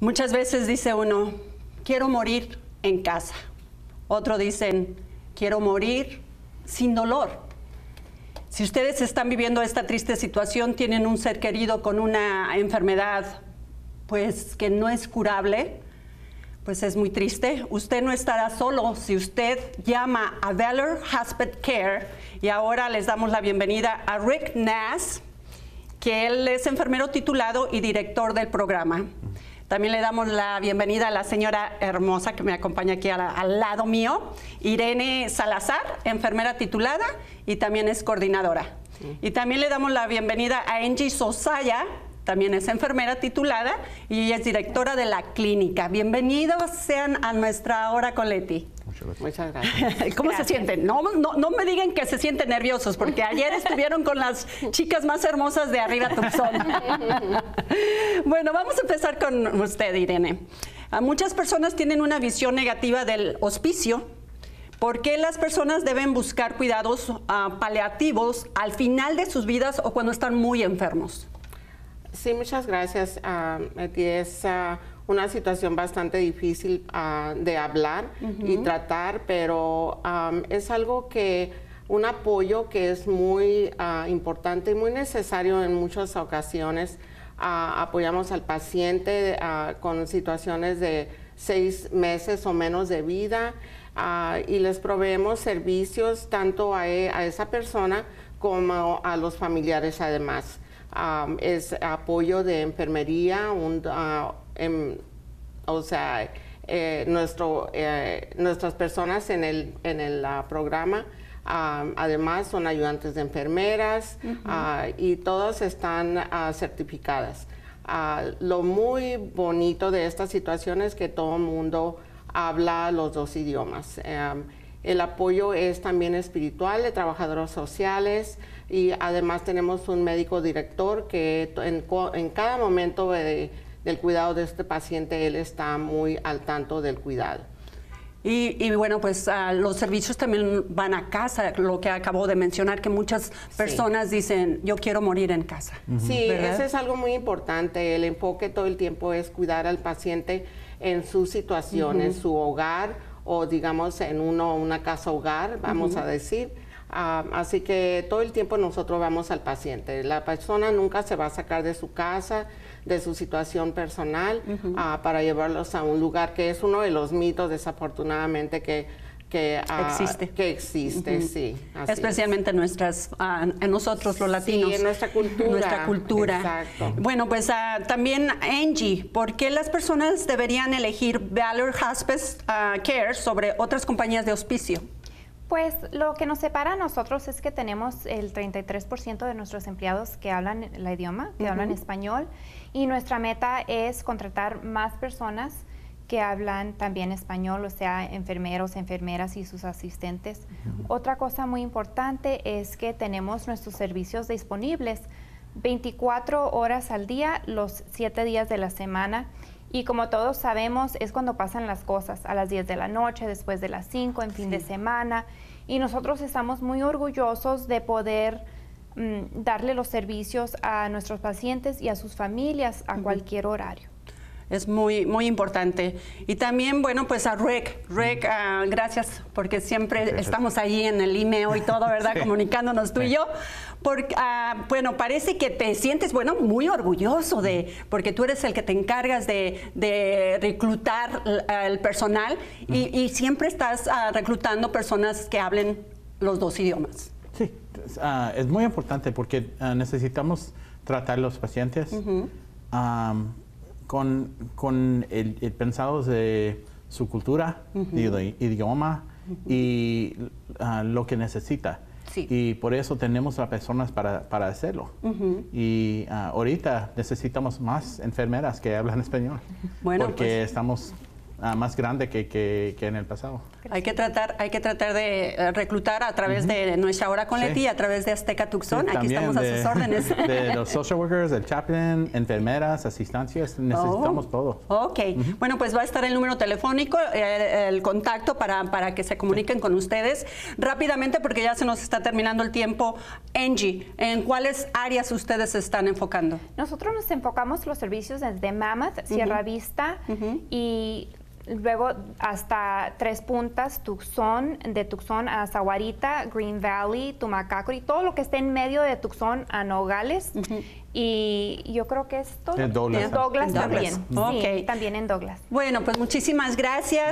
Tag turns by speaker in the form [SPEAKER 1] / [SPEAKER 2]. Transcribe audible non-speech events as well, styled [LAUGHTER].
[SPEAKER 1] Muchas veces dice uno, quiero morir en casa. Otro dicen, quiero morir sin dolor. Si ustedes están viviendo esta triste situación, tienen un ser querido con una enfermedad pues que no es curable, pues es muy triste. Usted no estará solo si usted llama a Valor Hospital Care y ahora les damos la bienvenida a Rick Nass, que él es enfermero titulado y director del programa. También le damos la bienvenida a la señora hermosa que me acompaña aquí al, lado mío, Irene Salazar, enfermera titulada y también es coordinadora. Y también le damos la bienvenida a Angie Sosaya, también es enfermera titulada y es directora de la clínica. Bienvenidos sean a nuestra hora con Leti.
[SPEAKER 2] Muchas gracias. [LAUGHS]
[SPEAKER 1] ¿Cómo se sienten? No, no, no, me digan que se sienten nerviosos, porque ayer estuvieron con las chicas más hermosas de arriba Tucson. [LAUGHS] bueno, vamos a empezar con usted, Irene. muchas personas tienen una visión negativa del hospicio. ¿Por qué las personas deben buscar cuidados ah, paliativos al final de sus vidas o cuando están muy enfermos?
[SPEAKER 2] Sí, muchas gracias. Uh, es ah, una situación bastante difícil ah, de hablar y tratar, pero es algo que, un apoyo que es muy importante y muy necesario en muchas ocasiones. apoyamos al paciente con situaciones de seis meses o menos de vida y les proveemos servicios tanto a, e, a esa persona como a los familiares además es apoyo de enfermería, un, ah, em, o sea, eh, nuestro, eh, nuestras personas en el, en el ah, programa además son ayudantes de enfermeras ah, y todas están certificadas. lo muy bonito de esta situación es que todo el mundo habla los dos idiomas. Em, el apoyo es también espiritual de trabajadores sociales, y además tenemos un médico director que en, cada momento del cuidado de este paciente él está muy al tanto del cuidado.
[SPEAKER 1] Y, bueno, pues ah, los servicios también van a casa, lo que acabo de mencionar, que muchas personas dicen, yo quiero morir en casa.
[SPEAKER 2] Sí, eso es algo muy importante. El enfoque todo el tiempo es cuidar al paciente en su situación, en su hogar o digamos en uno, una casa hogar, vamos a decir Ah, así que todo el tiempo nosotros vamos al paciente. La persona nunca se va a sacar de su casa, de su situación personal, ah, para llevarlos a un lugar que es uno de los mitos, desafortunadamente, que que
[SPEAKER 1] ah, existe.
[SPEAKER 2] Que existe, sí.
[SPEAKER 1] Especialmente en nuestras, en nosotros los latinos.
[SPEAKER 2] Sí, en nuestra cultura.
[SPEAKER 1] Nuestra cultura.
[SPEAKER 2] Exacto.
[SPEAKER 1] Bueno, pues también Angie, ¿por qué las personas deberían elegir Valor Hospice Care sobre otras compañías de hospicio?
[SPEAKER 3] Pues lo que nos separa a nosotros es que tenemos el 33% de nuestros empleados que hablan el idioma, que hablan español, y nuestra meta es contratar más personas que hablan también español, o sea, enfermeros, enfermeras y sus asistentes. Otra cosa muy importante es que tenemos nuestros servicios disponibles 24 horas al día, los 7 días de la semana. Y como todos sabemos, es cuando pasan las cosas, a las 10 de la noche, después de las 5, en fin de semana. Y nosotros estamos muy orgullosos de poder mm, darle los servicios a nuestros pacientes y a sus familias a cualquier horario
[SPEAKER 1] es muy, muy importante. Y también, bueno, pues a Rick. Rick, ah, gracias porque siempre estamos ahí en el email y todo, [LAUGHS] ¿verdad? Comunicándonos tú y yo. Porque, ah, bueno, parece que te sientes, bueno, muy orgulloso de, porque tú eres el que te encargas de, reclutar el personal y, siempre estás ah, reclutando personas que hablen los dos idiomas.
[SPEAKER 4] Sí, es muy importante porque necesitamos tratar los pacientes con, con el, pensado de su cultura, idioma y ah, lo que necesita. Y por eso tenemos las personas para, para hacerlo. Y ah, ahorita necesitamos más enfermeras que hablan español. Bueno, porque pues estamos ah, más grandes que, que, que, en el pasado.
[SPEAKER 1] Hay que tratar, hay que tratar de eh, reclutar a través de nuestra hora con Leti a través de Azteca Tucson. Aquí estamos a sus órdenes. [LAUGHS]
[SPEAKER 4] De los social workers, el chaplain, enfermeras, asistencias, necesitamos oh, todo.
[SPEAKER 1] Ok, bueno, pues va a estar el número telefónico, el, contacto para, para que se comuniquen con ustedes rápidamente porque ya se nos está terminando el tiempo. Angie, ¿en cuáles áreas ustedes se están enfocando?
[SPEAKER 3] Nosotros nos enfocamos los servicios desde Mammoth, Sierra Vista y luego hasta Tres Puntas, Tucson, de Tucson a Zaguarita, Green Valley, y todo lo que esté en medio de Tucson a Nogales. Y yo creo que es todo.
[SPEAKER 4] En Douglas.
[SPEAKER 3] Douglas, también. Sí, también en Douglas.
[SPEAKER 1] Bueno, pues muchísimas gracias.